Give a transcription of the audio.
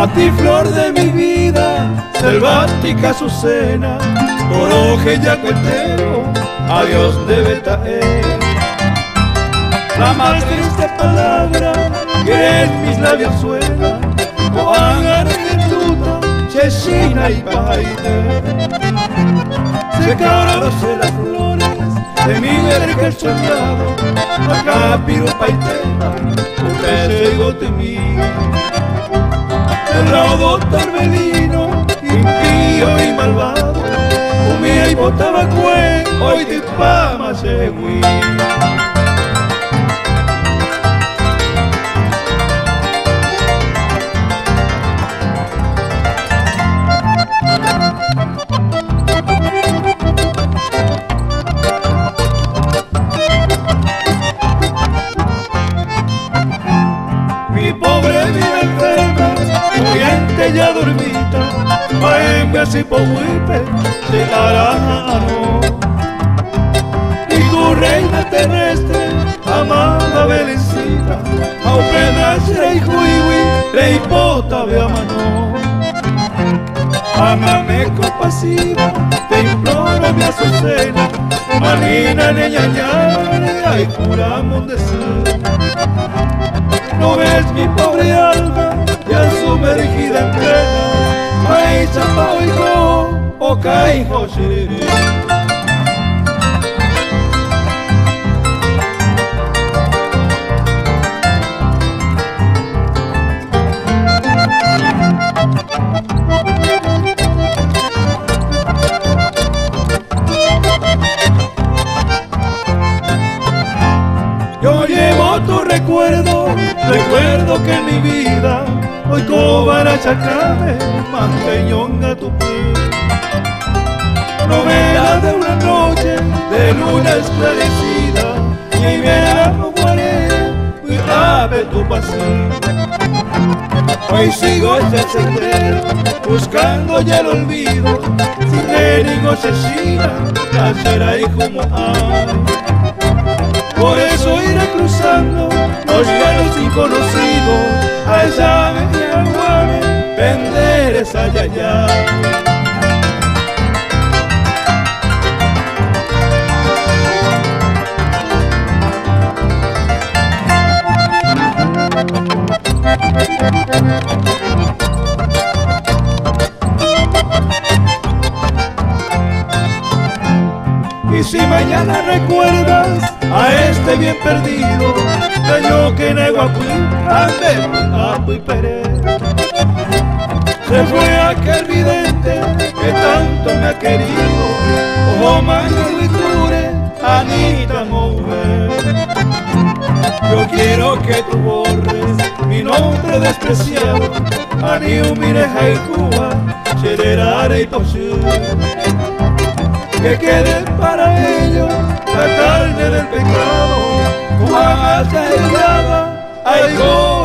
A ti flor de mi vida, selvática Azucena, Oroje y cuentero, adiós debe traer. La más triste palabra que en mis labios suena, Juan Argentuta, Chesina y Paide. Secaronse las flores de mi verga el soldado, acá pirupa y te. El raudo impío y malvado, comía y botaba cue, hoy de fama se ya paembe así por huipe, de arano. Y tu reina terrestre, amada Belencita, apenas rey huiwi, rey pota de amano. Amame compasiva, te imploro mi azucena, marina niña ña, ay curamos de ser. No ves mi pobre alma, ya sumergida en plena 茶ポイゴを解放するより tu recuerdo, recuerdo que en mi vida Hoy cobara chacame, manteñonga tu Novela de una noche de luna esclarecida Y me amo guaré, ave tu pasión Hoy sigo este sendero, buscando ya el olvido Sin se asesina, la y como hay Por eso iré cruzando inconocidos A esa penderes allá allá. Y si mañana recuerdas a este bien perdido, daño que nego a Apu y Pérez. Se fue aquel vidente que tanto me ha querido, oh y Viture, Anita Mouver. Yo quiero que tú borres mi nombre despreciado, Aniu Mireja y Cuba, Chererare y Que quede para ellos la carne del pecado Guamachayada, ay, go.